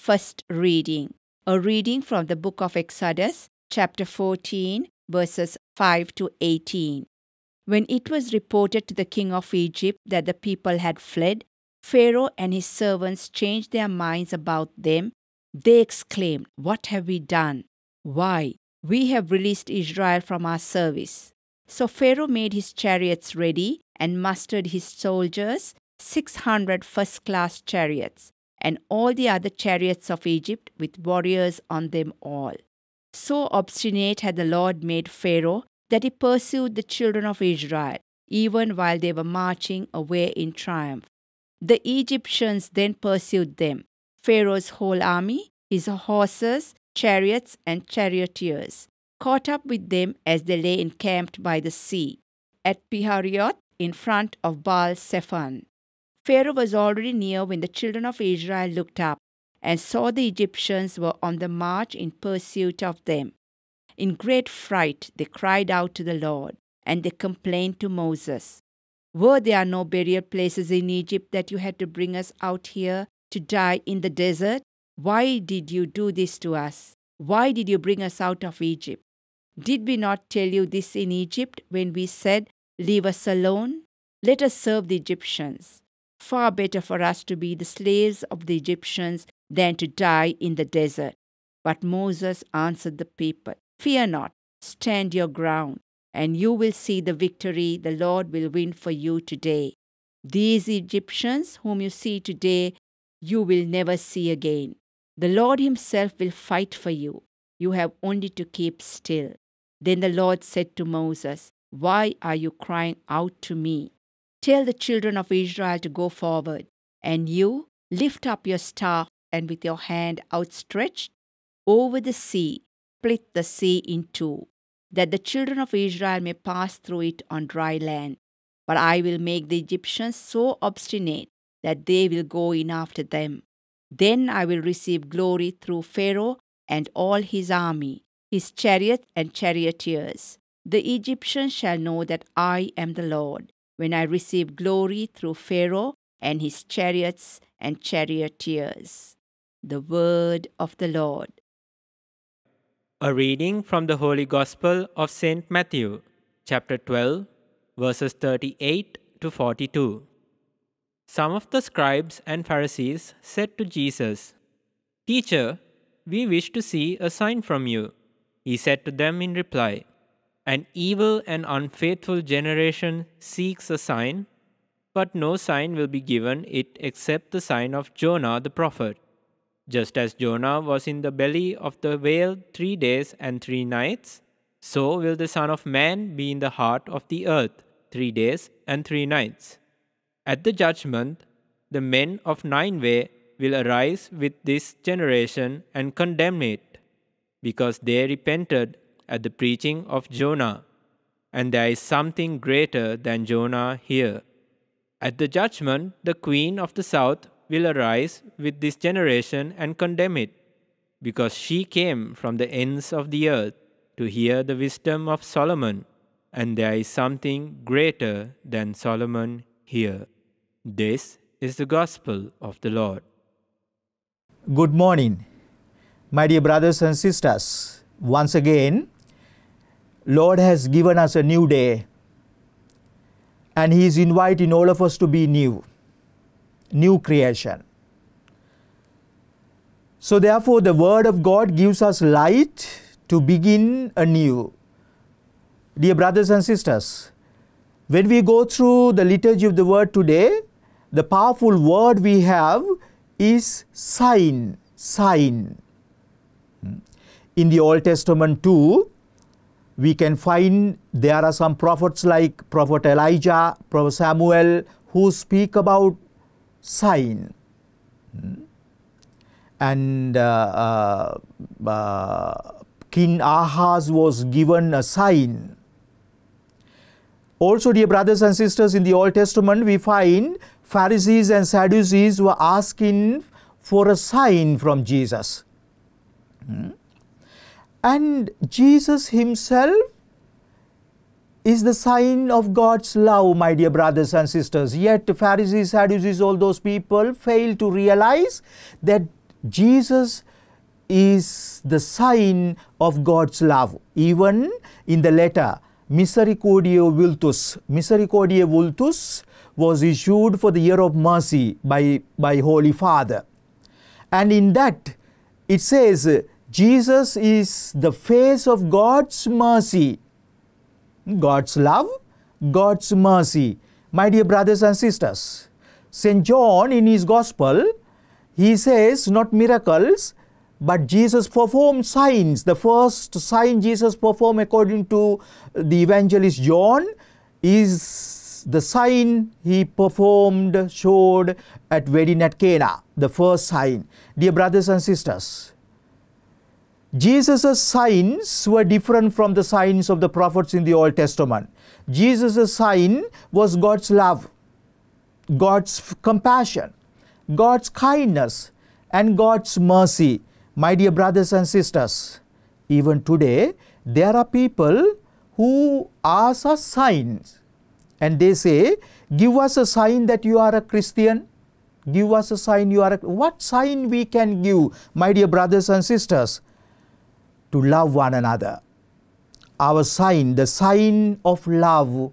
First reading. A reading from the book of Exodus, chapter 14, verses 5 to 18. When it was reported to the king of Egypt that the people had fled, Pharaoh and his servants changed their minds about them. They exclaimed, What have we done? Why? We have released Israel from our service. So Pharaoh made his chariots ready and mustered his soldiers, 600 first class chariots and all the other chariots of Egypt with warriors on them all. So obstinate had the Lord made Pharaoh that he pursued the children of Israel, even while they were marching away in triumph. The Egyptians then pursued them, Pharaoh's whole army, his horses, chariots, and charioteers, caught up with them as they lay encamped by the sea, at Pihahirot in front of Baal Zephon. Pharaoh was already near when the children of Israel looked up and saw the Egyptians were on the march in pursuit of them. In great fright, they cried out to the Lord, and they complained to Moses Were there no burial places in Egypt that you had to bring us out here to die in the desert? Why did you do this to us? Why did you bring us out of Egypt? Did we not tell you this in Egypt when we said, Leave us alone? Let us serve the Egyptians. Far better for us to be the slaves of the Egyptians than to die in the desert. But Moses answered the people, Fear not, stand your ground, and you will see the victory the Lord will win for you today. These Egyptians whom you see today, you will never see again. The Lord Himself will fight for you. You have only to keep still. Then the Lord said to Moses, Why are you crying out to me? Tell the children of Israel to go forward, and you lift up your staff and with your hand outstretched over the sea, split the sea in two, that the children of Israel may pass through it on dry land. But I will make the Egyptians so obstinate that they will go in after them. Then I will receive glory through Pharaoh and all his army, his chariots and charioteers. The Egyptians shall know that I am the Lord, when I receive glory through Pharaoh and his chariots and charioteers. The word of the Lord. A reading from the Holy Gospel of St. Matthew, chapter 12, verses 38 to 42. Some of the scribes and Pharisees said to Jesus, Teacher, we wish to see a sign from you. He said to them in reply, An evil and unfaithful generation seeks a sign, but no sign will be given it except the sign of Jonah the prophet. Just as Jonah was in the belly of the whale three days and three nights, so will the Son of Man be in the heart of the earth three days and three nights. At the judgment, the men of Nineveh will arise with this generation and condemn it, because they repented at the preaching of Jonah, and there is something greater than Jonah here. At the judgment, the queen of the south will arise with this generation and condemn it, because she came from the ends of the earth to hear the wisdom of Solomon, and there is something greater than Solomon here. This is the gospel of the Lord. Good morning, my dear brothers and sisters. Once again, Lord has given us a new day, and He is inviting all of us to be new, new creation. So, therefore, the Word of God gives us light to begin anew. Dear brothers and sisters, when we go through the liturgy of the Word today, the powerful word we have is sign, sign. Hmm. In the Old Testament, too, we can find there are some prophets like Prophet Elijah, Prophet Samuel, who speak about sign. And uh, uh, uh, King Ahaz was given a sign. Also, dear brothers and sisters, in the Old Testament, we find Pharisees and Sadducees were asking for a sign from Jesus. Hmm? And Jesus Himself is the sign of God's love, my dear brothers and sisters. Yet, Pharisees, Sadducees, all those people fail to realize that Jesus is the sign of God's love. Even in the letter Misericordiae Vultus, Misericordiae Vultus was issued for the year of mercy by, by Holy Father. And in that, it says, Jesus is the face of God's mercy. God's love, God's mercy. My dear brothers and sisters, St. John in his Gospel, he says not miracles, but Jesus performed signs. The first sign Jesus performed, according to the evangelist John, is the sign he performed, showed at wedding at Cana. The first sign. Dear brothers and sisters, Jesus' signs were different from the signs of the prophets in the Old Testament. Jesus' sign was God's love, God's compassion, God's kindness, and God's mercy. My dear brothers and sisters, even today, there are people who ask us signs and they say, Give us a sign that you are a Christian. Give us a sign you are a. What sign we can give, my dear brothers and sisters? To love one another. Our sign, the sign of love,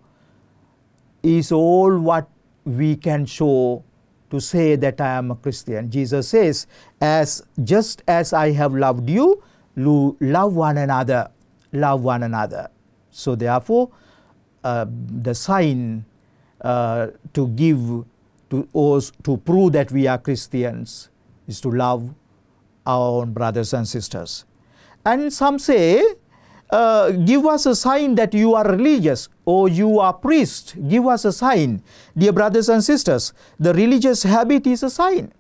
is all what we can show to say that I am a Christian. Jesus says, as just as I have loved you, love one another, love one another. So therefore, uh, the sign uh, to give to us to prove that we are Christians is to love our own brothers and sisters. And some say, uh, give us a sign that you are religious or you are priest. Give us a sign. Dear brothers and sisters, the religious habit is a sign.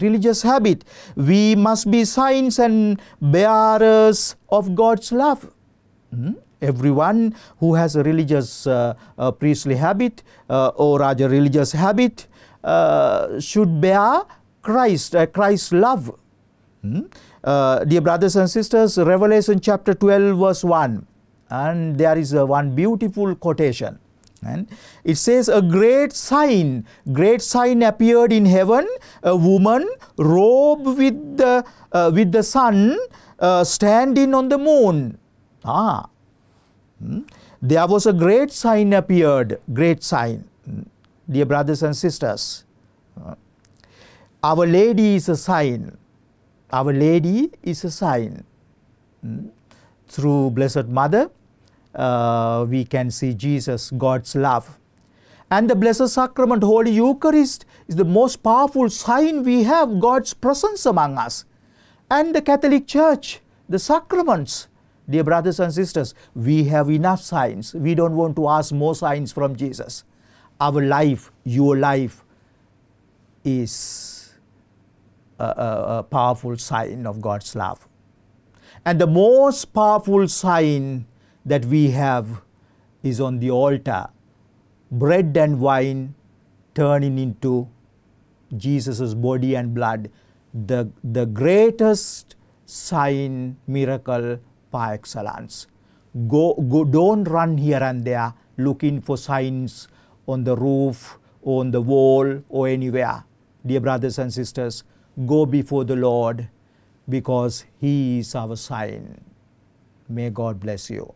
Religious habit. We must be signs and bearers of God's love. Hmm? Everyone who has a religious uh, priestly habit uh, or rather religious habit uh, should bear Christ, uh, Christ's love. Hmm? Uh, dear brothers and sisters, Revelation chapter 12, verse 1, and there is a one beautiful quotation. And it says, A great sign, great sign appeared in heaven, a woman robed with the, uh, with the sun uh, standing on the moon. Ah, hmm. there was a great sign appeared, great sign. Hmm. Dear brothers and sisters, uh, Our Lady is a sign our Lady is a sign. Hmm? Through Blessed Mother, uh, we can see Jesus, God's love. And the Blessed Sacrament, Holy Eucharist, is the most powerful sign we have God's presence among us. And the Catholic Church, the sacraments, dear brothers and sisters, we have enough signs. We don't want to ask more signs from Jesus. Our life, your life, is a, powerful sign of God's love. And the most powerful sign that we have is on the altar bread and wine turning into Jesus' body and blood, the, the greatest sign, miracle par excellence. Go, go, don't run here and there looking for signs on the roof, on the wall, or anywhere. Dear brothers and sisters, go before the Lord because He is our sign. May God bless you.